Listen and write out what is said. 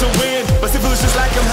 to win. But simple blues just like I'm